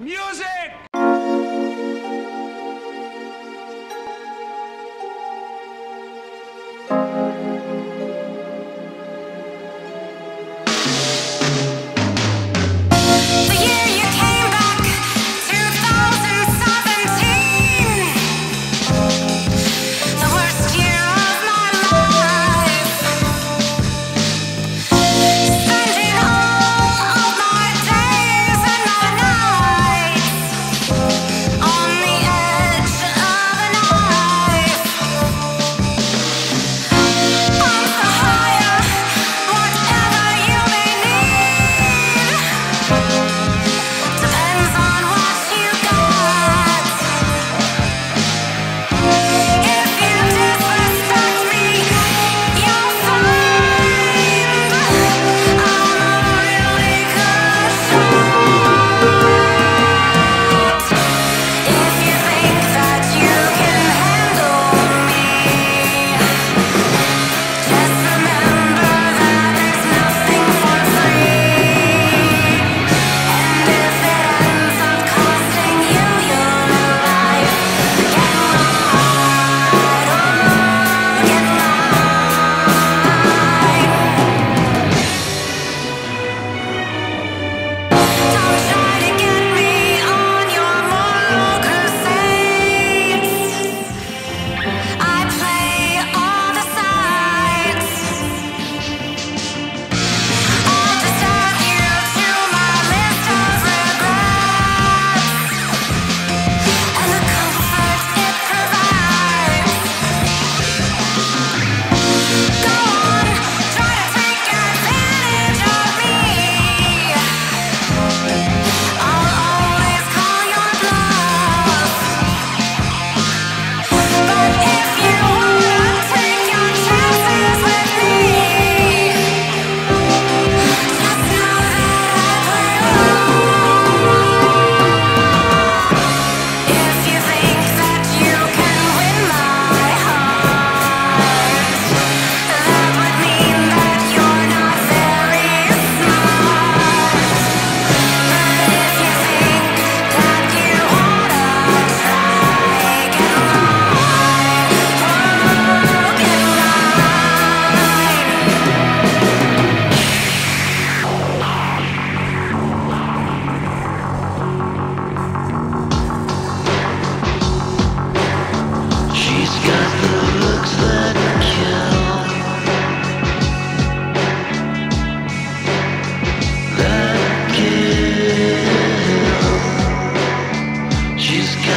Music!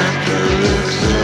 Apocalypse